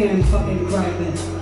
man fucking crying.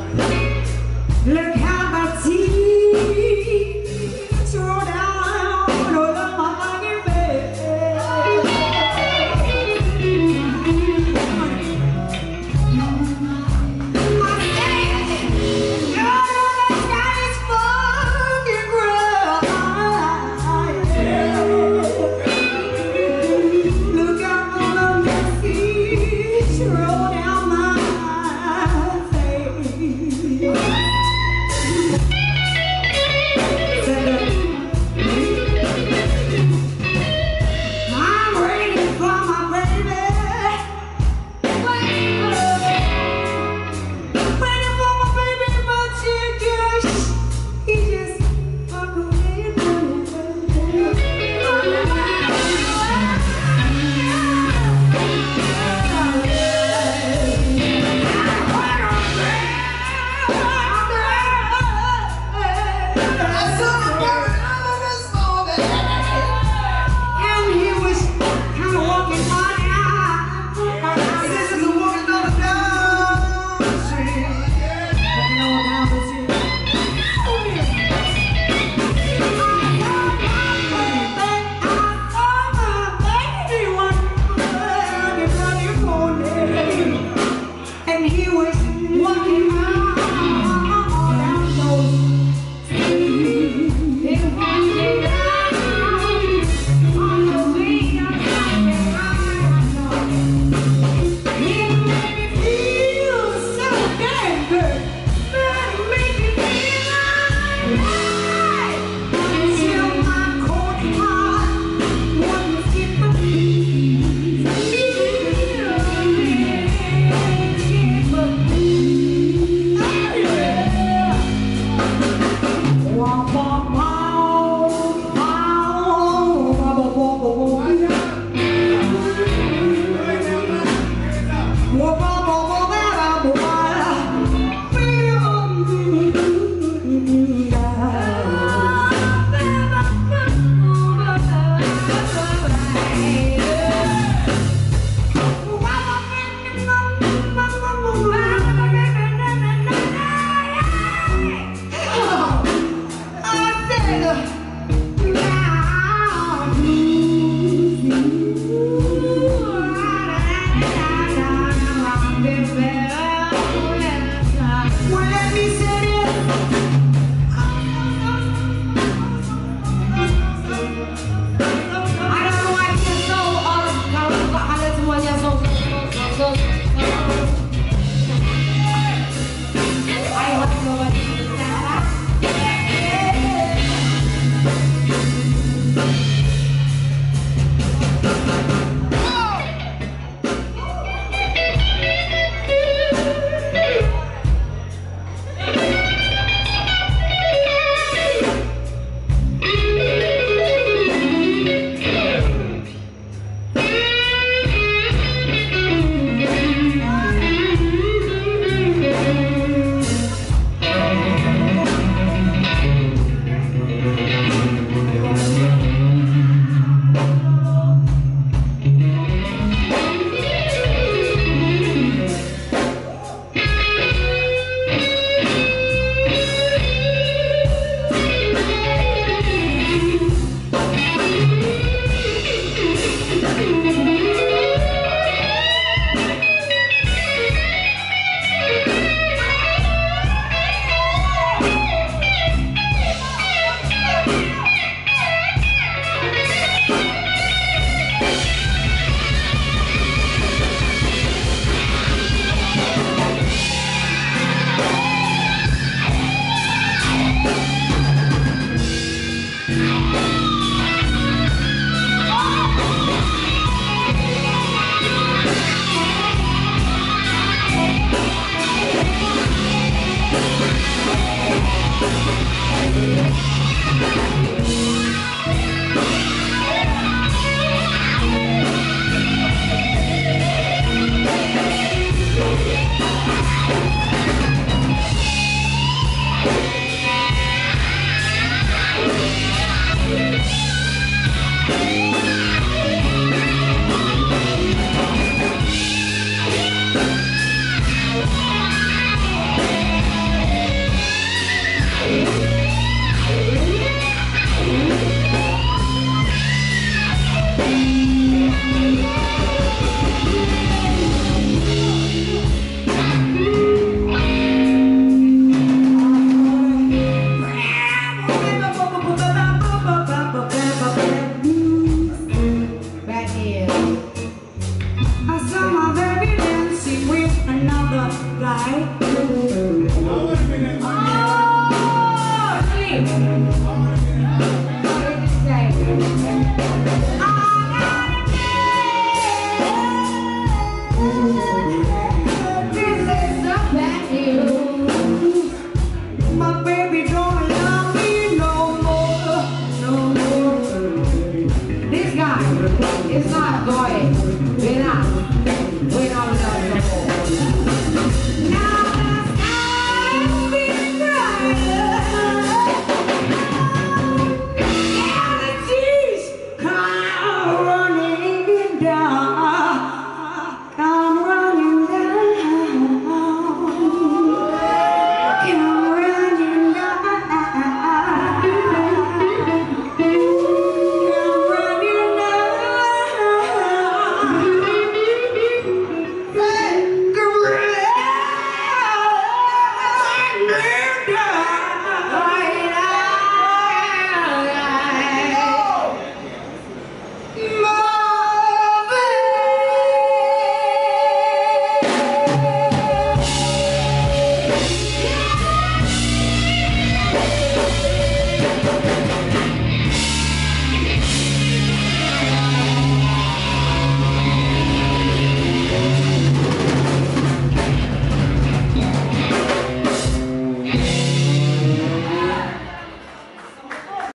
life.